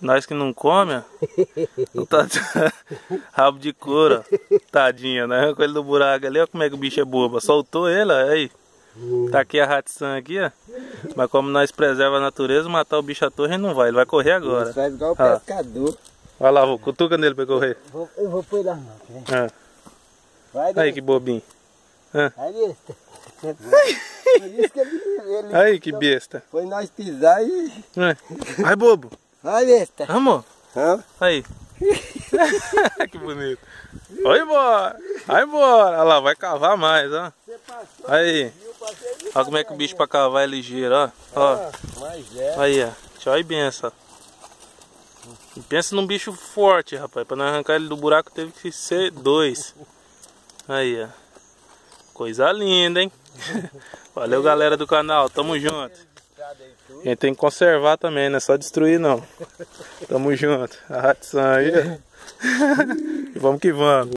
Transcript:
Nós que não come. Não tá... Rabo de couro, ó. Tadinha, né? Arrancou ele do buraco ali, ó como é que o bicho é boba. Soltou ele, ó. Aí. Tá aqui a Ratsan aqui, ó. Mas como nós preserva a natureza, matar o bicho à torre não vai. Ele vai correr agora. Isso faz igual o Ah. pescador. Vai lá, vou. Cutuca nele pra correr. Vou, eu vou pôr lá, vem. É. Vai, Aí que bobinho. Aí, besta. Ele, ele Aí que besta. foi nós pisar e... Vai, bobo. Vai, besta. Vamos. Hã? Aí. que bonito. Vai embora. Vai embora. Olha lá, vai cavar mais, ó. Aí. Olha como é que o bicho pra cavar é ligeiro, ó. Ó. Mas é. Aí, ó. Tchau e benção. E pensa num bicho forte, rapaz. Pra não arrancar ele do buraco teve que ser dois. Aí, ó. Coisa linda, hein? Valeu, galera do canal. Tamo junto. A gente tem que conservar também, não é só destruir, não. Tamo junto. A Ratsan aí. E vamos que vamos.